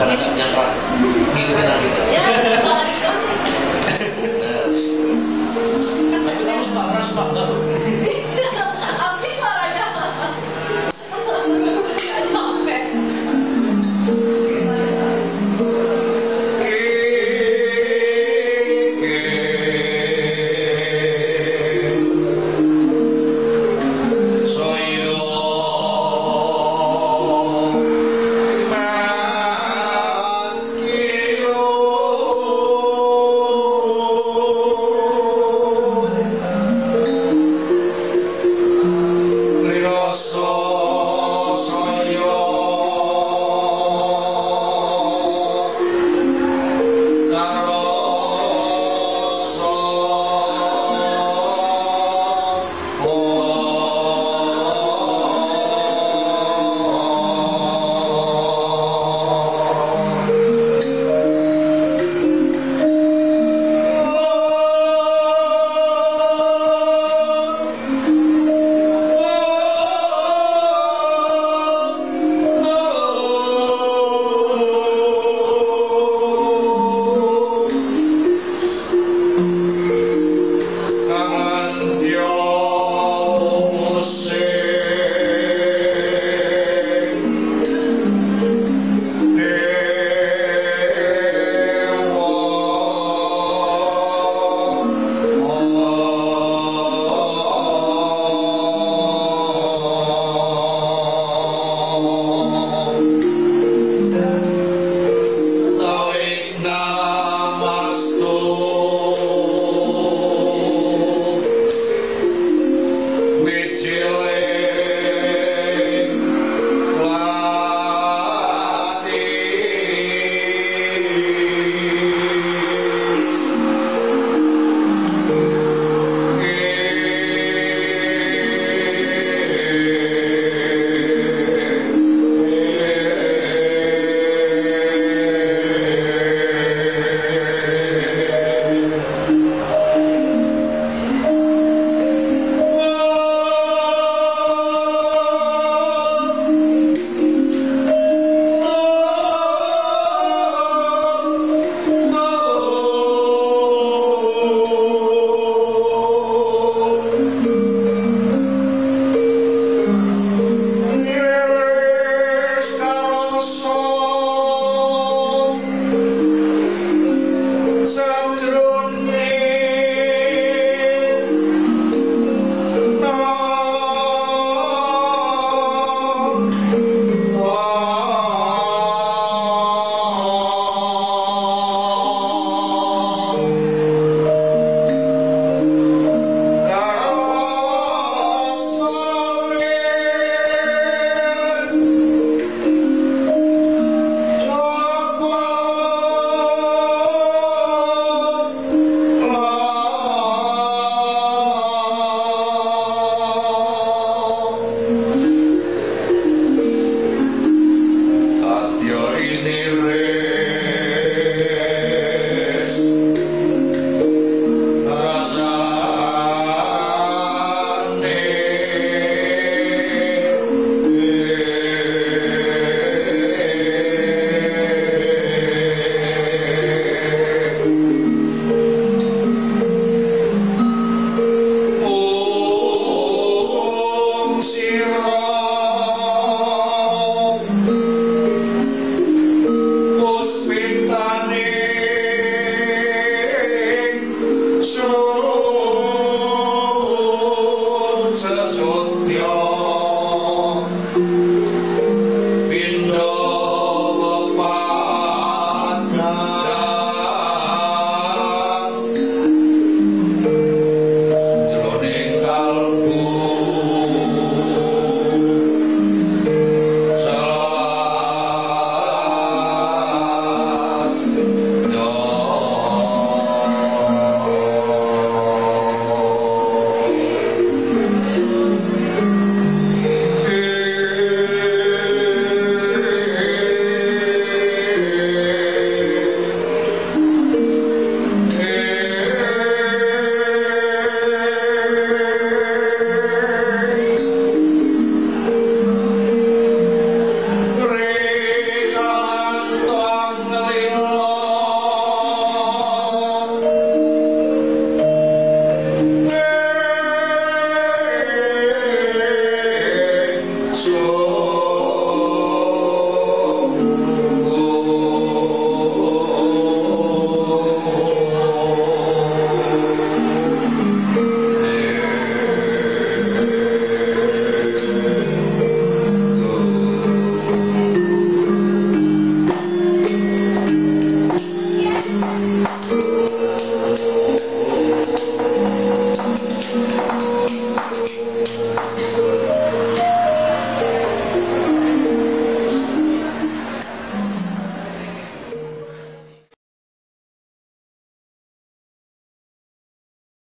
Bukan hanya menyerah Ngikutin lagi